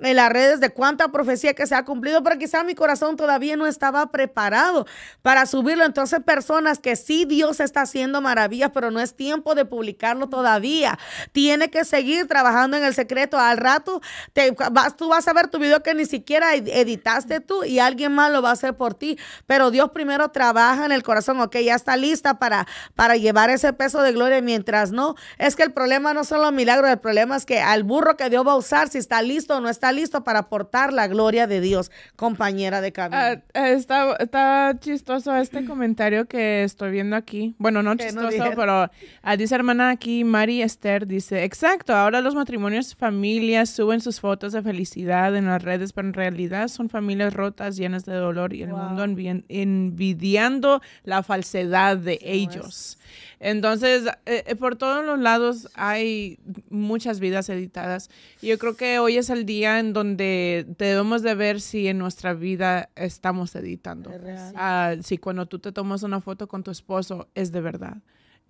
en las redes de cuánta profecía que se ha cumplido, pero quizá mi corazón todavía no estaba preparado para subirlo. Entonces, personas que sí Dios está haciendo maravillas, pero no es tiempo de publicarlo todavía. Tiene que seguir trabajando en el secreto. Al rato te, vas, tú vas a ver tu video que ni siquiera editaste tú y alguien más lo va a hacer por ti. Pero Dios primero trabaja en el corazón. Ok, ya está lista para, para llevar ese peso de gloria. Mientras no, es que el problema no son los milagros, el problema es que al burro que Dios va a usar, si está listo o no está listo para aportar la gloria de Dios, compañera de camino. Ah, está, está, chistoso este comentario que estoy viendo aquí. Bueno, no chistoso, pero uh, dice hermana aquí, Mari Esther, dice, exacto, ahora los matrimonios, familias suben sus fotos de felicidad en las redes, pero en realidad son familias rotas, llenas de dolor y el mundo envidiando la falsedad de ellos. Entonces, eh, eh, por todos los lados hay muchas vidas editadas. Yo creo que hoy es el día en donde debemos de ver si en nuestra vida estamos editando. Ah, si cuando tú te tomas una foto con tu esposo es de verdad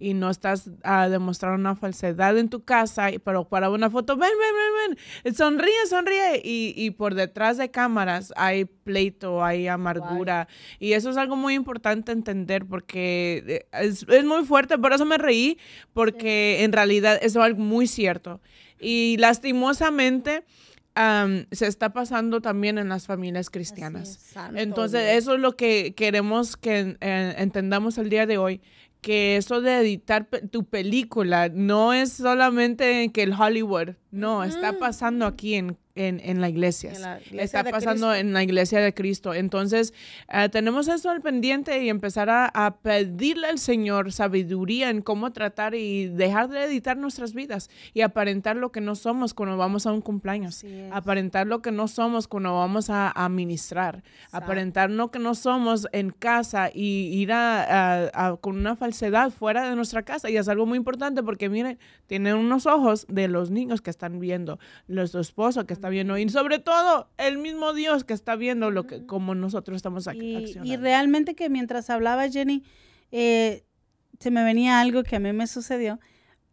y no estás a demostrar una falsedad en tu casa, pero para una foto, ven, ven, ven, ven, sonríe, sonríe. Y, y por detrás de cámaras hay pleito, hay amargura. Y eso es algo muy importante entender porque eh, es, es muy fuerte, por eso me reí, porque en realidad es algo muy cierto. Y lastimosamente... se está pasando también en las familias cristianas. Entonces, eso es lo que queremos que eh, entendamos el día de hoy, que eso de editar tu película no es solamente que el Hollywood, no, está pasando aquí en en, la iglesia. Está pasando en la iglesia de Cristo. Entonces, eh, tenemos eso al pendiente y empezar a, pedirle al Señor sabiduría en cómo tratar y dejar de editar nuestras vidas y aparentar lo que no somos cuando vamos a un cumpleaños. Aparentar lo que no somos cuando vamos a, a ministrar. Aparentar lo que no somos en casa y ir a, con una falsedad fuera de nuestra casa. Y es algo muy importante porque, miren, tienen unos ojos de los niños que están viendo, los esposos que están viendo y sobre todo el mismo Dios que está viendo lo que como nosotros estamos aquí. Y, y realmente que mientras hablaba Jenny, eh, se me venía algo que a mí me sucedió,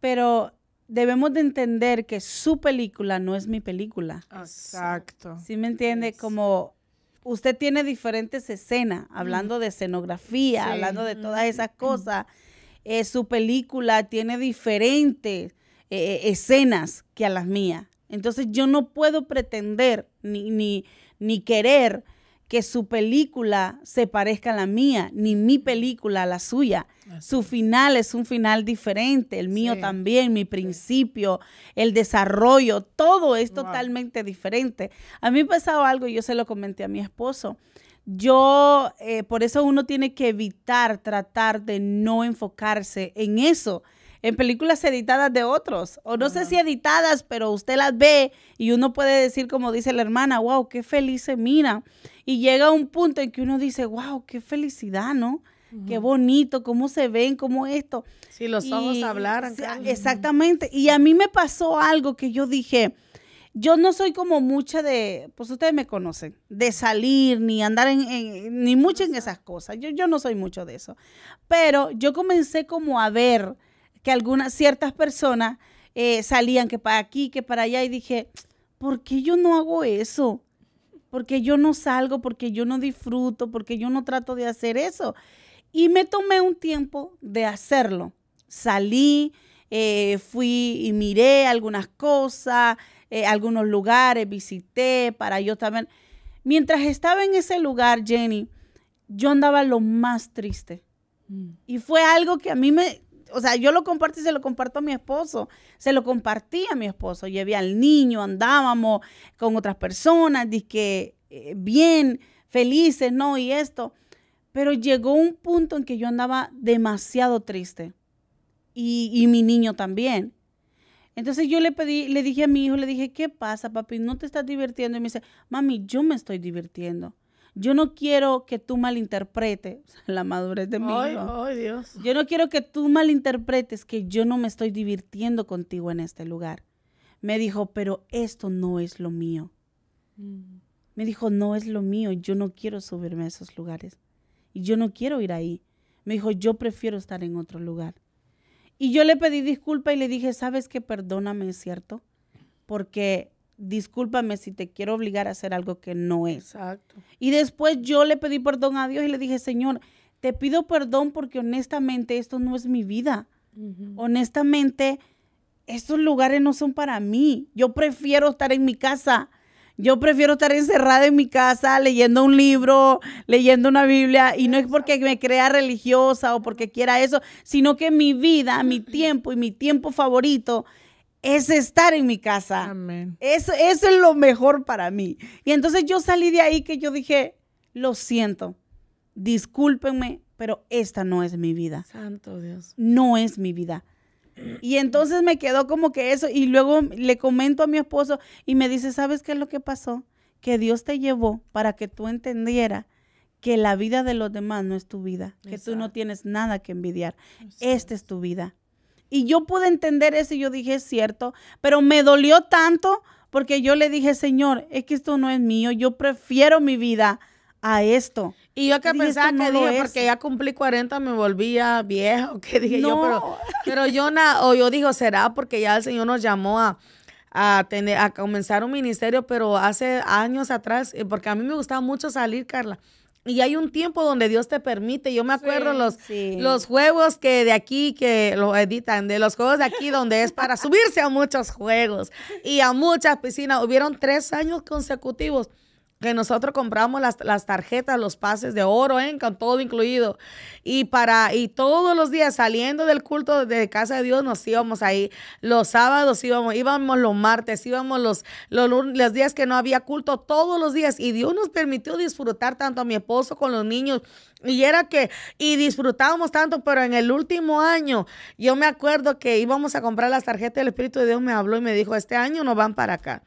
pero debemos de entender que su película no es mi película. Exacto. ¿Sí me entiende? Como usted tiene diferentes escenas, hablando de escenografía, hablando de todas esas cosas. Eh, su película tiene diferentes eh, escenas que a las mías. Entonces yo no puedo pretender ni, ni, ni querer que su película se parezca a la mía, ni mi película a la suya. Su final es un final diferente, el mío también, mi principio, el desarrollo, todo es totalmente diferente. A mí me pasado algo, yo se lo comenté a mi esposo. Yo, eh, por eso uno tiene que evitar tratar de no enfocarse en eso en películas editadas de otros, o no sé si editadas, pero usted las ve y uno puede decir, como dice la hermana, wow, qué feliz se mira. Y llega un punto en que uno dice, wow, qué felicidad, ¿no? Qué bonito, cómo se ven, cómo esto. Si los ojos hablaran. Exactamente. Y a mí me pasó algo que yo dije, yo no soy como mucha de, pues ustedes me conocen, de salir ni andar en, ni mucho en esas cosas. Yo, yo no soy mucho de eso. Pero yo comencé como a ver que algunas, ciertas personas eh, salían que para aquí, que para allá y dije, ¿por qué yo no hago eso? Porque yo no salgo, porque yo no disfruto, porque yo no trato de hacer eso. Y me tomé un tiempo de hacerlo. Salí, eh, fui y miré algunas cosas, eh, algunos lugares, visité para yo también. Mientras estaba en ese lugar, Jenny, yo andaba lo más triste. Mm. Y fue algo que a mí me, o sea, yo lo compartí y se lo comparto a mi esposo. Se lo compartí a mi esposo. Llevé al niño, andábamos con otras personas, que eh, bien, felices, ¿no? Y esto. Pero llegó un punto en que yo andaba demasiado triste. Y, y mi niño también. Entonces yo le pedí, le dije a mi hijo, le dije, ¿qué pasa, papi? ¿No te estás divirtiendo? Y me dice, mami, yo me estoy divirtiendo. Yo no quiero que tú malinterpretes la madurez de mi hijo. Ay, Dios. Yo no quiero que tú malinterpretes que yo no me estoy divirtiendo contigo en este lugar. Me dijo, pero esto no es lo mío. Mm. Me dijo, no es lo mío. Yo no quiero subirme a esos lugares. Y yo no quiero ir ahí. Me dijo, yo prefiero estar en otro lugar. Y yo le pedí disculpa y le dije, ¿sabes qué? Perdóname, ¿es cierto? Porque discúlpame si te quiero obligar a hacer algo que no es. Exacto. Y después yo le pedí perdón a Dios y le dije, Señor, te pido perdón porque honestamente esto no es mi vida. Honestamente, estos lugares no son para mí. Yo prefiero estar en mi casa. Yo prefiero estar encerrada en mi casa leyendo un libro, leyendo una Biblia, y no es porque me crea religiosa o porque quiera eso, sino que mi vida, mi tiempo y mi tiempo favorito es estar en mi casa. Amén. Eso, eso es lo mejor para mí. Y entonces yo salí de ahí que yo dije, lo siento, discúlpenme, pero esta no es mi vida. Santo Dios. No es mi vida. Y entonces me quedó como que eso. Y luego le comento a mi esposo y me dice, ¿sabes qué es lo que pasó? Que Dios te llevó para que tú entendieras que la vida de los demás no es tu vida, que tú no tienes nada que envidiar. Esta es tu vida. Y yo pude entender eso y yo dije, es cierto, pero me dolió tanto porque yo le dije, Señor, es que esto no es mío, yo prefiero mi vida a esto. Y yo que pensaba que dije, porque ya cumplí 40, me volvía viejo, que dije yo, pero, pero yo, na, o yo digo, será porque ya el Señor nos llamó a, a, tener, a comenzar un ministerio, pero hace años atrás, eh, porque a mí me gustaba mucho salir, Carla. Y hay un tiempo donde Dios te permite. Yo me acuerdo los, los juegos que de aquí, que lo editan, de los juegos de aquí donde es para subirse a muchos juegos y a muchas piscinas. Hubieron tres años consecutivos que nosotros compramos las, las, tarjetas, los pases de oro, ¿eh? con todo incluido. Y para, y todos los días saliendo del culto de casa de Dios nos íbamos ahí. Los sábados íbamos, íbamos los martes, íbamos los, los, los días que no había culto, todos los días. Y Dios nos permitió disfrutar tanto a mi esposo con los niños. Y era que, y disfrutábamos tanto, pero en el último año, yo me acuerdo que íbamos a comprar las tarjetas, el Espíritu de Dios me habló y me dijo, este año no van para acá.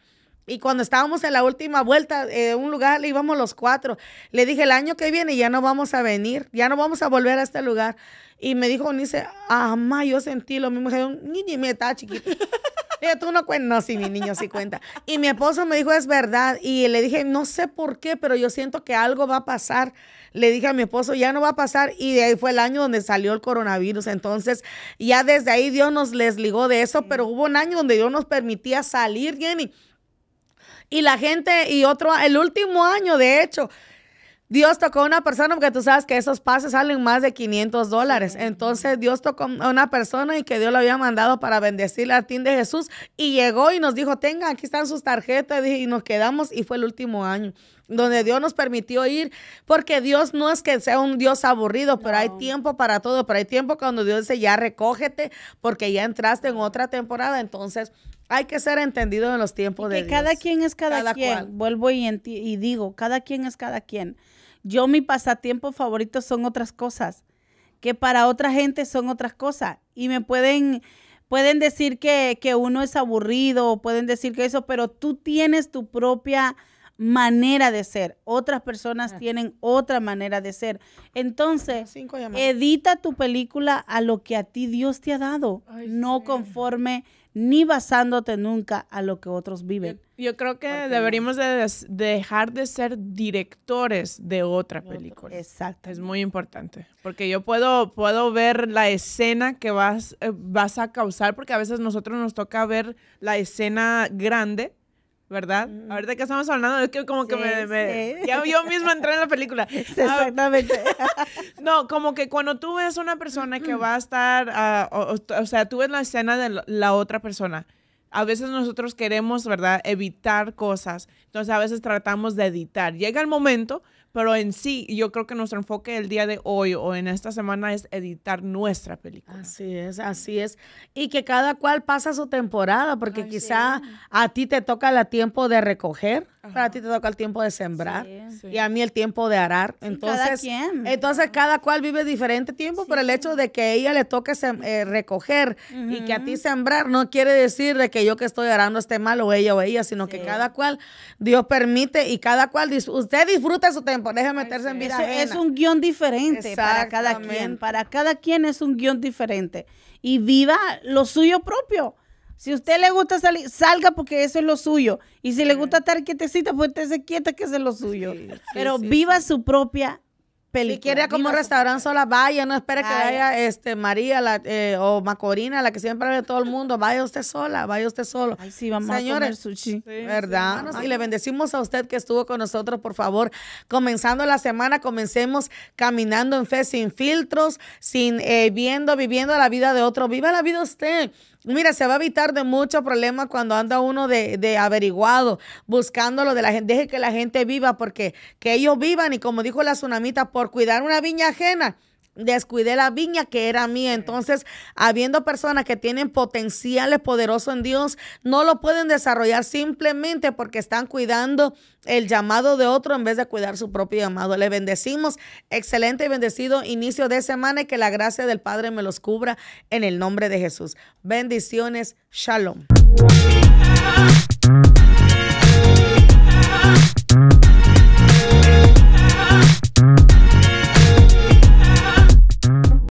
Y cuando estábamos en la última vuelta de un lugar, íbamos los cuatro. Le dije, el año que viene ya no vamos a venir, ya no vamos a volver a este lugar. Y me dijo, dice, ah, ma, yo sentí lo mismo. Dije, niño, me estaba chiquito. Dije, tú no cuentas. No, sí, mi niño sí cuenta. Y mi esposo me dijo, es verdad. Y le dije, no sé por qué, pero yo siento que algo va a pasar. Le dije a mi esposo, ya no va a pasar. Y de ahí fue el año donde salió el coronavirus. Entonces, ya desde ahí Dios nos les ligó de eso. Pero hubo un año donde Dios nos permitía salir, Jenny y la gente, y otro, el último año, de hecho, Dios tocó a una persona, porque tú sabes que esos pases salen más de 500 dólares. Entonces Dios tocó a una persona y que Dios lo había mandado para bendecir al team de Jesús. Y llegó y nos dijo, tenga, aquí están sus tarjetas. Y nos quedamos y fue el último año donde Dios nos permitió ir, porque Dios no es que sea un Dios aburrido, pero hay tiempo para todo, pero hay tiempo cuando Dios dice, ya recógete, porque ya entraste en otra temporada, entonces hay que ser entendido en los tiempos de que Cada quien es cada, quien. Vuelvo y, y digo, cada quien es cada quien. Yo mi pasatiempo favorito son otras cosas, que para otra gente son otras cosas. Y me pueden, pueden decir que, que uno es aburrido, pueden decir que eso, pero tú tienes tu propia manera de ser. Otras personas ah. tienen otra manera de ser. Entonces, edita tu película a lo que a ti Dios te ha dado, no conforme ni basándote nunca a lo que otros viven. Yo creo que deberíamos de dejar de ser directores de otra película. Exacto. Es muy importante, porque yo puedo, puedo ver la escena que vas, eh, vas a causar, porque a veces nosotros nos toca ver la escena grande, ¿verdad? Ahorita que estamos hablando, es que como que me, me- sí. ya yo misma entré en la película. Ah, Exactamente. no, como que cuando tú ves una persona que va a estar, ah, o, o- o sea, tú ves la escena de la- la otra persona. A veces nosotros queremos, ¿verdad?, evitar cosas. Entonces a veces tratamos de editar. Llega el momento, pero en sí, yo creo que nuestro enfoque el día de hoy o en esta semana es editar nuestra película. Así es, así es. Y que cada cual pasa su temporada, porque quizá a ti te toca el tiempo de recoger, pero a ti te toca el tiempo de sembrar, Sí. y a mí el tiempo de arar. entonces, cada quien. entonces cada cual vive diferente tiempo, pero el hecho de que a ella le toque eh, recoger y que a ti sembrar no quiere decir de que yo que estoy arando esté mal o ella o ella, sino que cada cual Dios permite y cada cual dis- usted disfruta su tiempo, deje meterse en vida es un guion diferente para cada quien. Para cada quien es un guion diferente. Y viva lo suyo propio. Si a usted le gusta salir, salga porque eso es lo suyo. Y si le gusta estar quietecita, pues estése quieta que eso es lo suyo. Sí, sí, Pero sí, viva su propia película. Si quiere su- restaurante sola, vaya, no espere que Vaya. este, María la, eh, o Macorina, la que siempre ve todo el mundo. Vaya usted sola, vaya usted solo. Ay, sí, vamos a comer Señores, sushi. Sí, ¿verdad? y le bendecimos a usted que estuvo con nosotros, por favor. Comenzando la semana, comencemos caminando en fe sin filtros, sin eh, viendo, viviendo la vida de otro. Viva la vida usted. Mira, se va a evitar de muchos problemas cuando anda uno de, de averiguado, buscando lo de la gente. Deje que la gente viva, porque que ellos vivan, y como dijo la tsunamita, por cuidar una viña ajena descuidé la viña que era mía. Entonces, habiendo personas que tienen potenciales poderosos en Dios, no lo pueden desarrollar simplemente porque están cuidando el llamado de otro en vez de cuidar su propio llamado. Le bendecimos. Excelente y bendecido inicio de semana y que la gracia del Padre me los cubra en el nombre de Jesús. Bendiciones. Shalom.